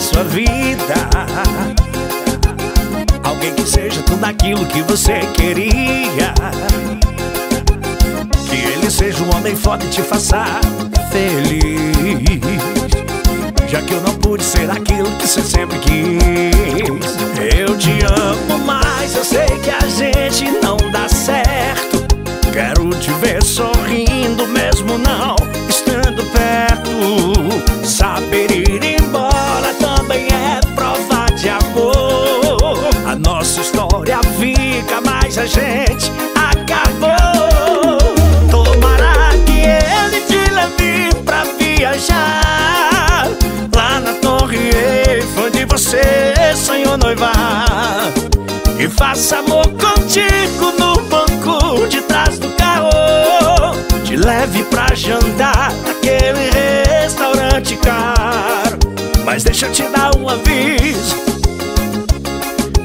sua vida. Alguém que seja tudo aquilo que você queria. Que ele seja um homem forte e te faça feliz. Já que eu não pude ser aquilo que você sempre quis. Eu te amo, mas eu sei que a gente não dá certo. Quero te ver sorrindo, mesmo não Lá na Torre Eiffel, onde você sonhou noivar. E faça amor contigo no banco de trás do carro. Te leve pra jantar naquele restaurante caro. Mas deixa eu te dar um aviso.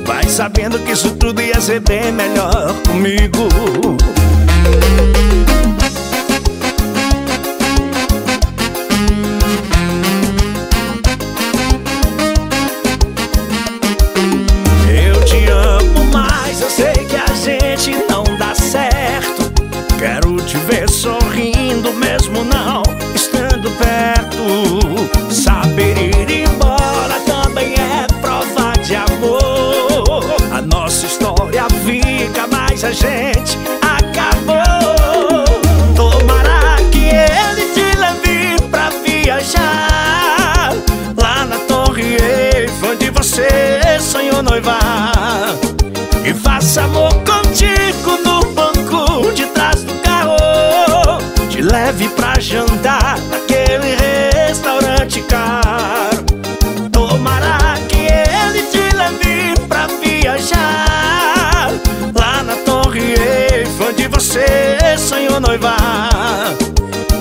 Vai sabendo que isso tudo ia ser bem melhor comigo. Sorrindo, mesmo não estando perto. Saber ir embora também é prova de amor. A nossa história fica, mas a gente acabou. Tomara que ele te leve pra viajar lá na Torre Eiffel, onde você sonhou noivar. Noivar.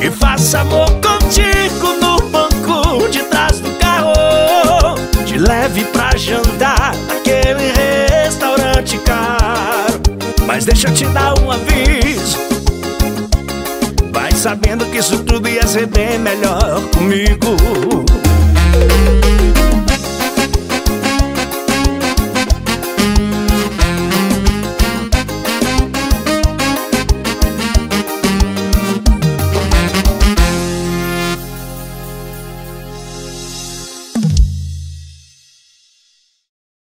E faça amor contigo no banco de trás do carro. Te leve pra jantar naquele restaurante caro. Mas deixa eu te dar um aviso. Vai sabendo que isso tudo ia ser bem melhor comigo.